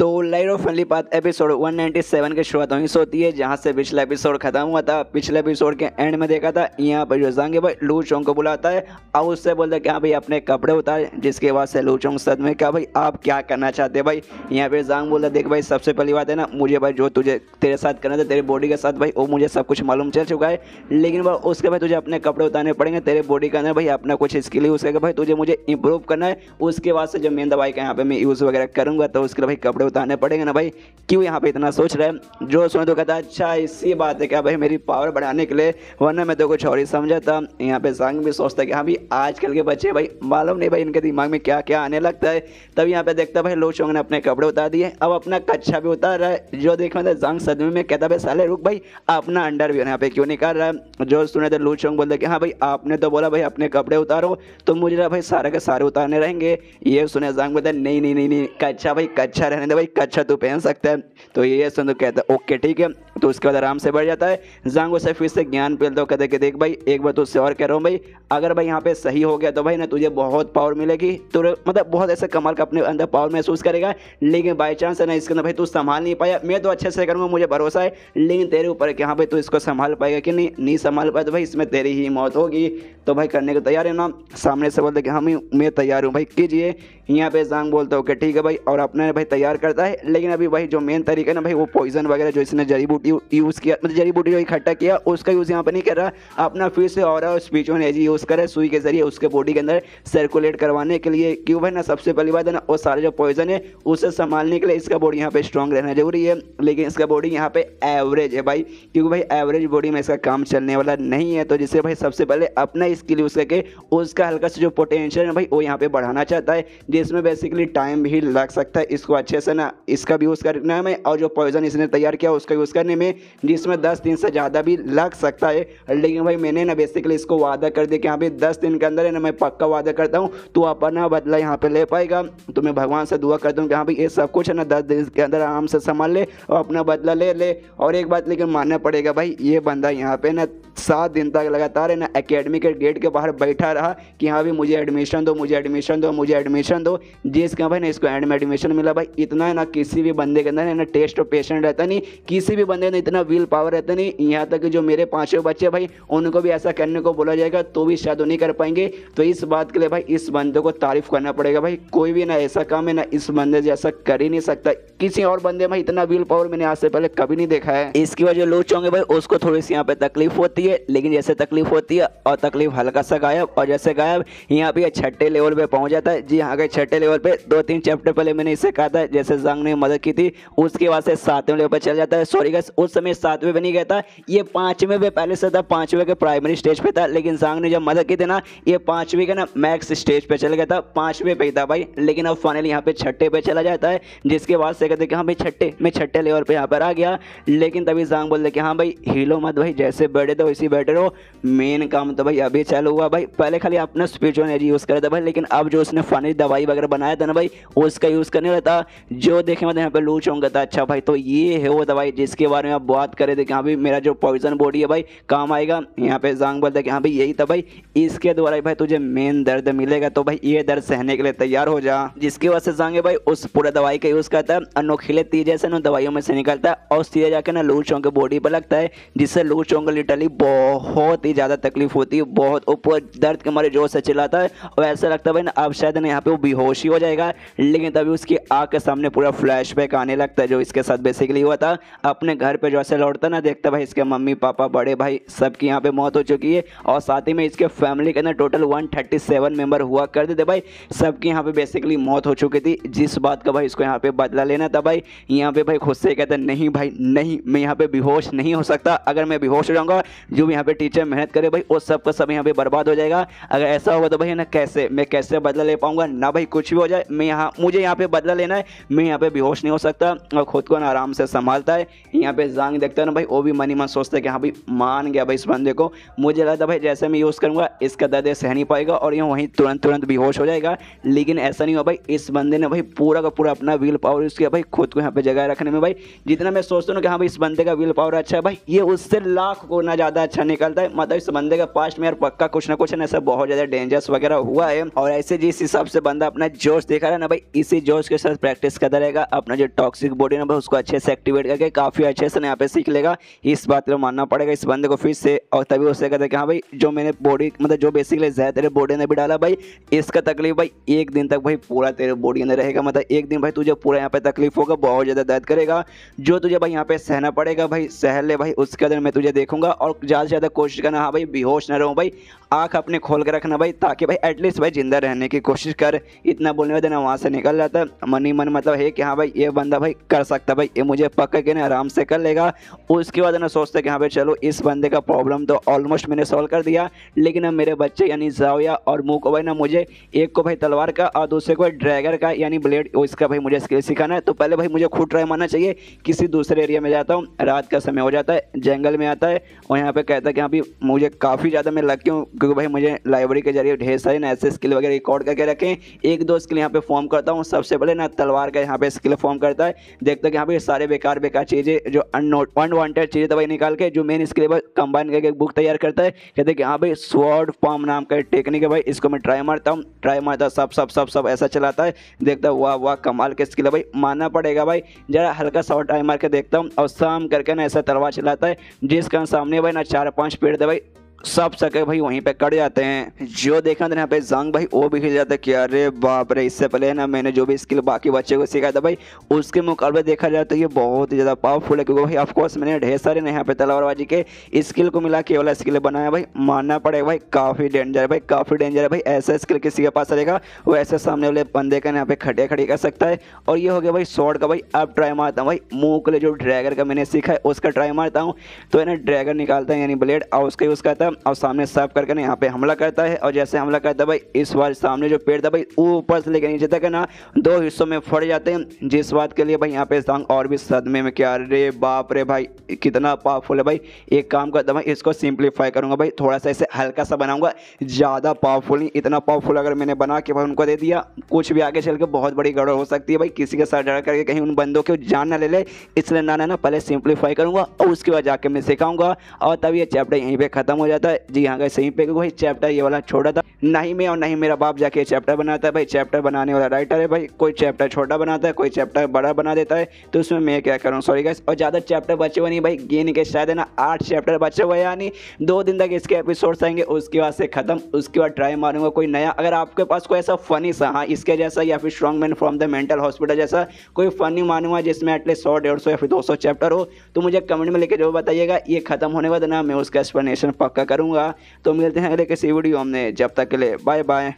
तो लाइरो family path episode 197 की शुरुआत वहीं से होती है जहाँ से पिछला एपिसोड खत्म हुआ था, पिछले एपिसोड के एंड में देखा था, यहाँ पर जो जांगे भाई लू चोंग को बुलाता है और उससे बोलते हैं कि हाँ भाई, अपने कपड़े उतारे, जिसके बाद से लू चोंग सद में क्या भाई, आप क्या करना चाहते हैं भाई? यहाँ पे जांग बोलता देख भाई, सबसे पहली बात है ना, मुझे भाई जो तुझे, तेरे साथ करना था, तेरे बॉडी के साथ भाई, वो मुझे सब कुछ मालूम चल चुका है। लेकिन भाई, उसके बाद तुझे अपने कपड़े उतारने पड़ेंगे, तेरे बॉडी के अंदर भाई, अपना कुछ स्किल यूज़ करके भाई, तुझे मुझे इंप्रूव करना है। उसके बाद से जब मेन दवाई का यहाँ पे मैं यूज़ वगैरह करूँगा तो उसके भाई कपड़े उतारने पड़ेंगे ना भाई, क्यों यहाँ पे इतना सोच रहे हैं? जो सुने तो कहता अच्छा इसी बात है क्या भाई मेरी पावर बढ़ाने के लिए वरना मैं तो कुछ और ही समझा था यहाँ पे संग भी सोचता कि हाँ भाई आजकल के बच्चे भाई, मालूम नहीं भाई इनके दिमाग में क्या क्या आने लगता है। तब यहाँ पे देखता भाई लो चोंग ने अपने कपड़े उतार दिए। अब अपना कच्छा भी उतार रहा है। जो देखने था जंग सदमे में कहता भाई, साले, रुक भाई, अपना अंडर भी यहाँ पे क्यों निकाल रहा है? जो सुने थे लू चोंग बोलते कि हाँ भाई, आपने तो बोला भाई, अपने कपड़े उतारो। तो मुझे भाई, सारे के सारे उतारने रहेंगे। ये सुने जंग बोलते नहीं नहीं नहीं कच्छा भाई कच्छा रहने दे भाई कच्छा तू पहन सकता है। तो ये सुन तो कहता है, ओके, ठीक है। तो उसके बाद आराम से बढ़ जाता है। जांगो से फिर से ज्ञान पेलता कहते कि देख भाई, एक बार तुझसे और कह रहा हूँ भाई, अगर भाई यहाँ पे सही हो गया तो भाई ना तुझे बहुत पावर मिलेगी। तो मतलब बहुत ऐसे कमाल का अपने अंदर पावर महसूस करेगा, लेकिन बाई चांस है ना इसके अंदर भाई तू संभाल नहीं पाया। मैं तो अच्छे से करूँगा, मुझे भरोसा है, लेकिन तेरे ऊपर कि हाँ भाई तू इसको संभाल पाएगा कि नहीं? नहीं संभाल पाया तो भाई इसमें तेरी ही मौत होगी। तो भाई करने को तैयार है ना? सामने से बोलते कि हाँ मैं तैयार हूँ भाई, कीजिए। यहाँ पे जांग बोलते ओके, ठीक है भाई। और अपने भाई तैयार करता है, लेकिन अभी भाई जो मेन तरीका है ना भाई, वो पॉइजन वगैरह जो इसने जड़ी बूटी यूज़ किया मतलब जड़ी बूटी जो इकट्ठा किया, उसका यूज़ यहाँ पर नहीं कर रहा। अपना फिर से और स्पीच एनर्जी यूज़ करे सुई के ज़रिए उसके बॉडी के अंदर सर्कुलेट करवाने के लिए। क्यों भाई ना, सबसे पहली बात है ना, वो सारे जो पॉइजन है, उसे संभालने के लिए इसका बॉडी यहाँ पे स्ट्रॉन्ग रहना ज़रूरी है। लेकिन इसका बॉडी यहाँ पे एवरेज है भाई, क्योंकि भाई एवरेज बॉडी में इसका काम चलने वाला नहीं है। तो जिससे भाई सबसे पहले अपना स्किल यूज़ करके उसका हल्का से जो पोटेंशियल है भाई, वो यहाँ पे बढ़ाना चाहता है, जिसमें बेसिकली टाइम भी लग सकता है। इसको अच्छे से ना, इसका भी यूज़ करने में और जो पॉइजन इसने तैयार किया, उसका यूज़ करने में, जिसमें दस दिन से ज़्यादा भी लग सकता है। लेकिन भाई, मैंने ना बेसिकली इसको वादा कर दिया कि यहाँ पे दस दिन के अंदर है ना, मैं पक्का वादा करता हूँ तो अपना बदला यहाँ पे ले पाएगा। तो मैं भगवान से दुआ करता हूँ कि हाँ भाई ये सब कुछ है ना, दस दिन के अंदर आराम से संभाल ले और अपना बदला ले ले। और एक बात लेकिन मानना पड़ेगा भाई, ये बंदा यहाँ पे ना सात दिन तक लगातार है ना अकेडमी के गेट के बाहर बैठा रहा कि हाँ भाई मुझे एडमिशन दो, मुझे एडमिशन दो, मुझे एडमिशन दो। जिसका भाई ना इसको एंड में एडमिशन मिला भाई, इतना है ना किसी भी बंदे के अंदर है ना टेस्ट और पेशेंट रहता नहीं, किसी भी बंदे ने इतना विल पावर रहता नहीं। यहाँ तक जो मेरे पाँचों बच्चे भाई, उनको भी ऐसा करने को बोला जाएगा तो भी शायद नहीं कर पाएँगे। तो इस बात के लिए भाई इस बंदे को तारीफ़ करना पड़ेगा भाई। कोई भी ना ऐसा काम है ना इस बंदे जैसा कर ही नहीं सकता। किसी और बंदे में इतना विल पावर मैंने आज से पहले कभी नहीं देखा है। इसकी वजह लोग चाहोगे भाई, उसको थोड़ी सी यहाँ पे तकलीफ़ होती है। लेकिन जैसे तकलीफ़ होती है और तकलीफ़ हल्का सा गायब, और जैसे गायब, यहाँ पे छठे लेवल पे पहुँच जाता है। जी हाँ गए छठे लेवल पे दो तीन चैप्टर पहले मैंने इसे कहा था, जैसे जंग ने मदद की थी, उसके बाद से सातवें लेवल पर चल जाता है। सॉरी गैस उस समय सातवें पे नहीं गया था, ये पाँचवें पे पहले से था, पाँचवें के प्राइमरी स्टेज पे था, लेकिन जंग ने जब मदद की थी ना, ये पांचवीं का ना मैक्स स्टेज पे चल गया था, पाँचवें पे था भाई, लेकिन अब फाइनली यहाँ पे छठे पे चला जाता है, जिसके बाद से कहते कि हाँ भाई छठे, मैं छठे लेवल पे यहाँ पर आ गया, लेकिन तभी जंग बोलते कि हाँ भाई हीलो मत भाई, जैसे बैठे थे वैसे बैठे रहो। मेन काम तो भाई अभी चालू हुआ भाई। पहले खाली अपना स्पिरिचुअल एनर्जी यूज़ करे था भाई, लेकिन अब जो उसने फाइनली दवाई वगैरह बनाया था ना भाई, उसका यूज़ करने वाला था। जो देखे मतलब यहाँ पे लूच होंगे था अच्छा भाई तो ये है वो दवाई जिसके बारे में आप बात करे थे कि हाँ भाई, मेरा जो पॉइजन बॉडी है भाई, काम आएगा। यहाँ पे जांग बोलते कि हाँ भाई, यही था भाई। इसके द्वारा भाई तुझे मेन दर्द मिलेगा तो भाई ये दर्द सहने के लिए तैयार हो जा। जिसकी वजह से जांगे भाई, उस पूरे दवाई का यूज़ करता है अनोखिले तीजे से ना दवाइयों में से निकलता है, और सीधे जाकर ना लूच के बॉडी पर लगता है, जिससे लूच होंगे लिटरली बहुत ही ज़्यादा तकलीफ़ होती है, बहुत ऊपर दर्द के मारे ज़ोर से चिल्लाता है, और ऐसा लगता है भाई ना, अब शायद ना यहाँ पे वो बेहोशी हो जाएगा, लेकिन तभी उसकी आँख के सामने पूरा फ्लैश आने लगता है, जो इसके साथ बेसिकली हुआ था। अपने घर पर जो ऐसे लौटता ना, देखता भाई इसके मम्मी, पापा, बड़े भाई, सबकी यहाँ पे मौत हो चुकी है, और साथ ही में इसके फैमिली के अंदर टोटल 137 मेंबर हुआ कर देते भाई, सबकी यहाँ पे बेसिकली मौत हो चुकी थी। जिस बात का भाई इसको यहाँ पे बदला लेना था भाई, यहाँ पे भाई खुद से कहते नहीं भाई, नहीं, मैं यहाँ पे बेहोश नहीं हो सकता, अगर मैं बेहोश हो जाऊँगा जो भी यहाँ पे टीचर मेहनत करे भाई, उस सब का सब यहाँ पे बर्बाद हो जाएगा। अगर ऐसा होगा तो भाई, ना कैसे, मैं कैसे बदला ले पाऊँगा? ना भाई, कुछ भी हो जाए, मैं यहाँ, मुझे यहाँ पे बदला लेना है। मैं यहाँ पे बेहोश नहीं हो सकता और खुद को ना आराम से संभालता है। यहाँ पे जांग देखता है ना भाई, वो भी मनी मन सोचता है कि हाँ भाई, मान गया भाई इस बंदे को। मुझे लगता है भाई, जैसे मैं यूज़ करूँगा, इसका दर्द सह नहीं पाएगा और यहाँ वहीं तुरंत तुरंत बेहोश हो जाएगा। लेकिन ऐसा नहीं हो भाई, इस बंदे ने भाई पूरा का पूरा अपना विल पावर यूज़ किया भाई, खुद को यहाँ पे जगह रखने में भाई। जितना मैं सोचता हूँ कि हाँ भाई, इस बंदे का विल पावर अच्छा है भाई, ये उससे लाख गुना ज़्यादा ज़्यादा अच्छा निकलता है। मतलब इस बंदे के पास्ट में यार पक्का कुछ ना कुछ ऐसा बहुत ज़्यादा डेंजरस वगैरह हुआ है। और ऐसे जिस हिसाब से बंदा अपना जोश देखा रहा है ना भाई, इसी जोश के साथ प्रैक्टिस करता रहेगा। अपना जो टॉक्सिक बॉडी ना भाई, उसको अच्छे से एक्टिवेट करके काफ़ी अच्छे से यहाँ पे सीख लेगा। इस बात को मानना पड़ेगा इस बंदे को फिर से। और तभी उससे कहते हैं कि हाँ भाई, जो मैंने बॉडी मतलब जो बेसिकली जहर तेरे बॉडी ने भी डाला भाई, इसका तकलीफ़ भाई, एक दिन तक भाई पूरा तेरे बॉडी में रहेगा। मतलब एक दिन भाई तुझे पूरा यहाँ पे तकलीफ़ होगा, बहुत ज़्यादा दर्द करेगा। जो तुझे भाई यहाँ पे सहना पड़ेगा भाई, सह ले भाई, उसके अंदर मैं तुझे देखूँगा। और ज़्यादा से ज़्यादा कोशिश करना। हाँ भाई, बेहोश ना रहूँ भाई। आँख अपने खोल कर रखना भाई, ताकि भाई एटलीस्ट भाई ज़िंदा रहने की कोशिश कर। इतना बोलने में देना वहाँ से निकल जाता। मन ही मन मतलब है कि हाँ भाई, ये बंदा भाई कर सकता भाई। ये मुझे पक्का के ना आराम से कर लेगा। उसके बाद ना सोचते कि हाँ भाई चलो, इस बंदे का प्रॉब्लम तो ऑलमोस्ट मैंने सॉल्व कर दिया। लेकिन अब मेरे बच्चे यानी जाविया और मुँह को भाई ना मुझे एक को भाई तलवार का और दूसरे को ड्रैगर का यानी ब्लेड इसका भाई मुझे स्किल सिखाना है। तो पहले भाई मुझे खुद ट्राई मारना चाहिए। किसी दूसरे एरिया में जाता हूँ, रात का समय हो जाता है, जंगल में आता है और यहाँ पे कहता है कि हाँ भाई, मुझे काफ़ी ज़्यादा मैं लग हूँ क्योंकि भाई मुझे लाइब्रेरी के ज़रिए ढेर सारे ना ऐसे स्किल वगैरह रिकॉर्ड करके रखें एक दो स्किल यहाँ पे फॉर्म करता हूँ, सबसे पहले ना तलवार का यहाँ पे स्किल फॉर्म करता है। देखता है कि यहाँ पे सारे बेकार बेकार चीज़ें, जो अनवांटेड चीज़ें दवाई निकाल के, जो मेन स्किल कंबाइन करके बुक तैयार करता है। कहते हैं कि हाँ भाई स्वॉर्ड फॉर्म नाम का टेक्निक है भाई, इसको मैं ट्राई मारता हूँ। ट्राई मारता, सब सब सब सब ऐसा चलाता है। देखता वाह वाह, कमाल के स्किल है भाई, मानना पड़ेगा भाई। जरा हल्का सा ट्राई मार के देखता हूँ। और शाम करके ना ऐसा तलवार चलाता है जिस कारण सामने भाई ना चार पाँच पेड़ दे भाई सब सके भाई वहीं पे कट जाते हैं। जो देखा था यहाँ पे जंग भाई, वो भी हिल जाता है। कि अरे बाप रे, इससे पहले ना मैंने जो भी स्किल बाकी बच्चे को सिखाया था भाई, उसके मुकाबले देखा जाए तो ये बहुत ही ज़्यादा पावरफुल है। क्योंकि भाई ऑफकोर्स मैंने ढेर सारे यहाँ पे तलवारबाजी के स्किल को मिला के वाला स्किल बनाया भाई। मानना पड़ेगा भाई, काफ़ी डेंजर है भाई, काफ़ी डेंजर है भाई। ऐसा स्किल किसी के पास रहेगा, वो ऐसे सामने वाले बंदे का यहाँ पे खड़े खड़ी कर सकता है। और ये हो गया भाई शॉर्ट का भाई, अब ट्राई मारता हूँ भाई। मुँह के लिए जो ड्रैगर का मैंने सीखा है, उसका ट्राई मारता हूँ। तो ना ड्रैगर निकालता है, यानी ब्लेड और उसका यूज़ करता है। और सामने साफ़ करके ना यहाँ पे हमला करता है और जैसे हमला करता है भाई, इस बार सामने जो पेड़ था भाई, ऊपर से लेकर नीचे तक ना, दो हिस्सों में फट जाते हैं। जिस बात के लिए भाई यहाँ पे सांग और भी सदमे में क्या रे बाप रे भाई, कितना पावरफुल है भाई। एक काम करता भाई, इसको सिंप्लीफाई करूँगा भाई थोड़ा सा इसे हल्का सा बनाऊँगा। ज़्यादा पावरफुल नहीं, इतना पावरफुल अगर मैंने बना के भाई उनको दे दिया, कुछ भी आगे चल के बहुत बड़ी गड़बड़ हो सकती है भाई। किसी के साथ डर करके कहीं उन बंदों को जान ना ले ले, इसलिए ना ना पहले सिंप्लीफाई करूँगा और उसके बाद जाके मैं सिखाऊँगा। और तब ये चैप्टर यहीं पर ख़त्म हो जाता है। जी हाँ गए सही पे भाई चैप्टर ये वाला छोटा था। नहीं मैं और नहीं मेरा बाप जाके चैप्टर बनाता है भाई। चैप्टर बनाने वाला राइटर है भाई। कोई चैप्टर छोटा बनाता है, कोई चैप्टर बड़ा बना देता है। तो उसमें मैं क्या करूँ? सॉरी गैस और ज़्यादा चैप्टर बचे हुए नहीं भाई। गेन के शायद है ना, आठ चैप्टर बचे हुए यानी दो दिन तक इसके एपिसोड्स आएँगे, उसके बाद से खत्म, उसके बाद ट्राई मारूँगा कोई नया। अगर आपके पास कोई ऐसा फनी सा हाँ इसके जैसा या फिर strong man from the mental hospital जैसा कोई फनी मानूँगा जिसमें एटलीस्ट सौ, डेढ़ सौ या फिर दो सौ चैप्टर हो तो मुझे कमेंट में लेके जो बताइएगा। ये खत्म होने बाद ना मैं उसका एक्सप्लेनेशन पक्का करूँगा। तो मिलते हैं अगले किसी वीडियो हमने जब तक के लिए बाय बाय